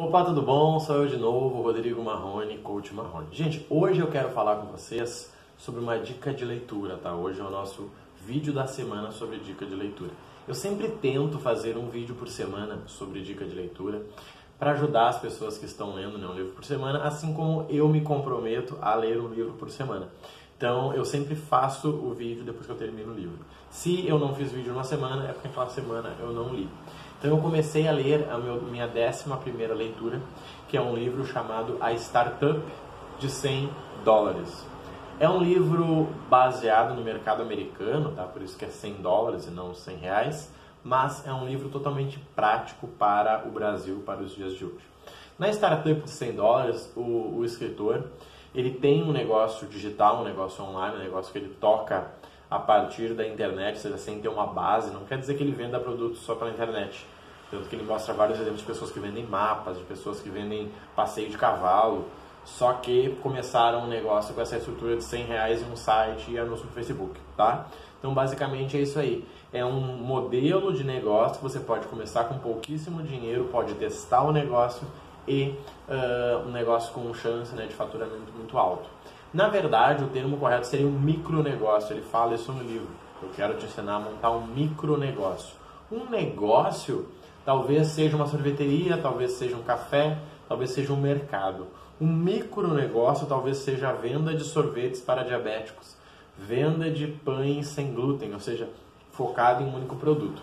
Opa, tudo bom? Sou eu de novo, Rodrigo Marrone, Coach Marrone. Gente, hoje eu quero falar com vocês sobre uma dica de leitura, tá? Hoje é o nosso vídeo da semana sobre dica de leitura. Eu sempre tento fazer um vídeo por semana sobre dica de leitura para ajudar as pessoas que estão lendo né, um livro por semana, assim como eu me comprometo a ler um livro por semana. Então eu sempre faço o vídeo depois que eu termino o livro. Se eu não fiz vídeo numa semana, é porque naquela semana eu não li. Então eu comecei a ler a meu, minha décima primeira leitura, que é um livro chamado A Startup de 100 dólares. É um livro baseado no mercado americano, tá? por isso que é 100 dólares e não 100 reais, mas é um livro totalmente prático para o Brasil, para os dias de hoje. Na Startup de 100 dólares, o, o escritor ele tem um negócio digital, um negócio online, um negócio que ele toca a partir da internet, seja, sem ter uma base. Não quer dizer que ele venda produtos só pela internet. Tanto que ele mostra vários exemplos de pessoas que vendem mapas, de pessoas que vendem passeio de cavalo, só que começaram um negócio com essa estrutura de 100 reais em um site e anúncio no Facebook, tá? Então, basicamente é isso aí. É um modelo de negócio que você pode começar com pouquíssimo dinheiro, pode testar o negócio e uh, um negócio com chance né, de faturamento muito alto. Na verdade, o termo correto seria um micronegócio. Ele fala isso no livro. Eu quero te ensinar a montar um micronegócio. Um negócio talvez seja uma sorveteria, talvez seja um café, talvez seja um mercado. Um micronegócio talvez seja a venda de sorvetes para diabéticos, venda de pães sem glúten, ou seja, focado em um único produto.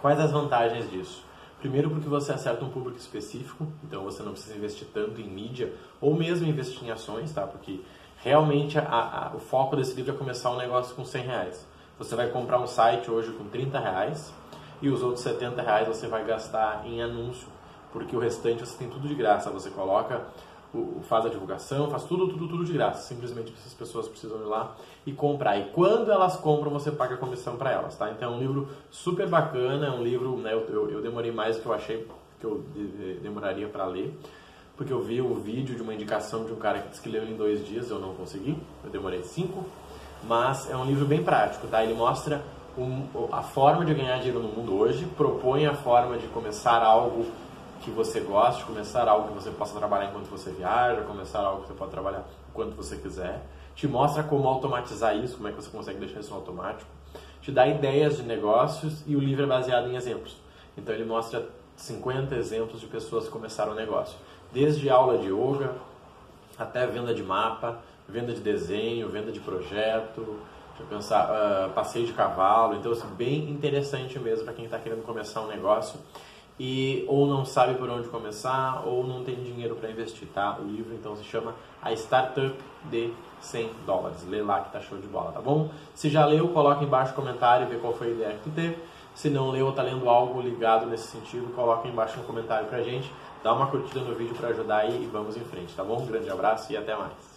Quais as vantagens disso? Primeiro porque você acerta um público específico, então você não precisa investir tanto em mídia ou mesmo investir em ações, tá? Porque realmente a, a, o foco desse livro é começar um negócio com 100 reais. Você vai comprar um site hoje com 30 reais e os outros 70 reais você vai gastar em anúncio, porque o restante você tem tudo de graça. Você coloca faz a divulgação, faz tudo, tudo, tudo de graça. Simplesmente essas pessoas precisam ir lá e comprar. E quando elas compram, você paga a comissão para elas, tá? Então é um livro super bacana, é um livro, né? Eu, eu, eu demorei mais do que eu achei que eu demoraria para ler, porque eu vi o vídeo de uma indicação de um cara que disse que leu em dois dias, eu não consegui, eu demorei cinco. Mas é um livro bem prático, tá? Ele mostra um, a forma de ganhar dinheiro no mundo hoje, propõe a forma de começar algo que você goste, começar algo que você possa trabalhar enquanto você viaja, começar algo que você pode trabalhar enquanto você quiser. Te mostra como automatizar isso, como é que você consegue deixar isso automático. Te dá ideias de negócios e o livro é baseado em exemplos. Então ele mostra 50 exemplos de pessoas que começaram o negócio. Desde aula de yoga até venda de mapa, venda de desenho, venda de projeto, deixa eu pensar, uh, passeio de cavalo. Então, assim, bem interessante mesmo para quem está querendo começar um negócio e ou não sabe por onde começar ou não tem dinheiro para investir, tá? O livro então se chama A Startup de 100 dólares. Lê lá que tá show de bola, tá bom? Se já leu, coloca embaixo no comentário e vê qual foi a ideia que tu teve. Se não leu ou tá lendo algo ligado nesse sentido, coloca embaixo no comentário pra gente. Dá uma curtida no vídeo para ajudar aí e vamos em frente, tá bom? Um grande abraço e até mais.